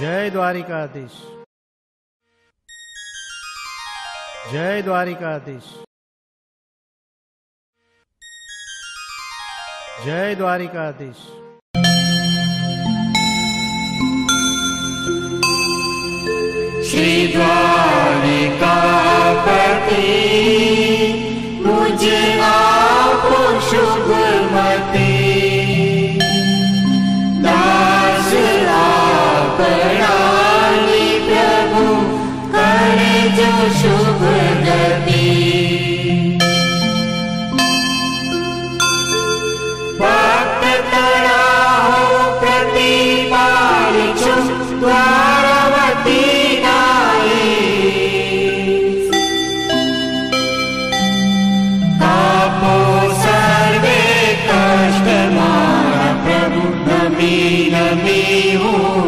जय द्वारिकाधीश। जय द्वारिकाधीश। जय द्वारिकाधीश। श्री द्वारिकापति मुझे आपो शुभ मति आपरानी प्रभु करे जो शुभ गति भक्त तराहो प्रतिपालिछु द्वारवती गाये तापो सर्वे कष्ट मारा प्रभु होसी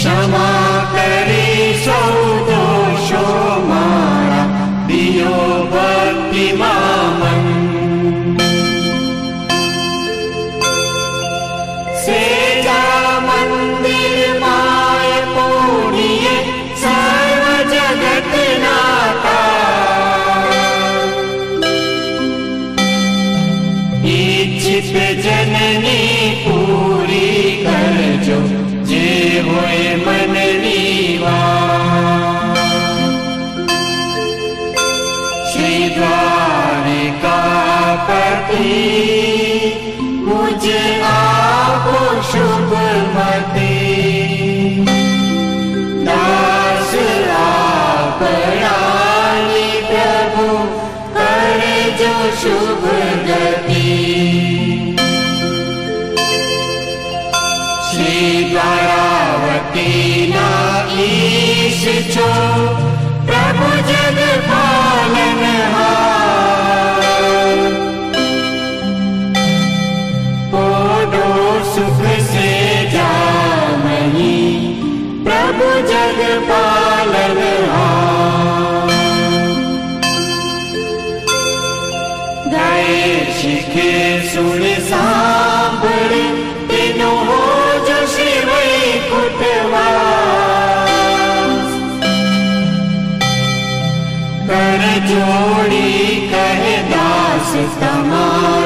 क्षमा करे सौ दोषो मारा दियो भक्ति मामन सेजा मंदिर माय पूर्णिये सर्व जगत नाता जननी पूरी कर जो होए मन श्री द्वारिकापति मुझे आपो शुभ मति। दास आपरानी प्रभु करे जो शुभ प्रभु जग सुख से जामही प्रभु जग शिखे सुन सांभड़ जोड़ी कह दास तमा।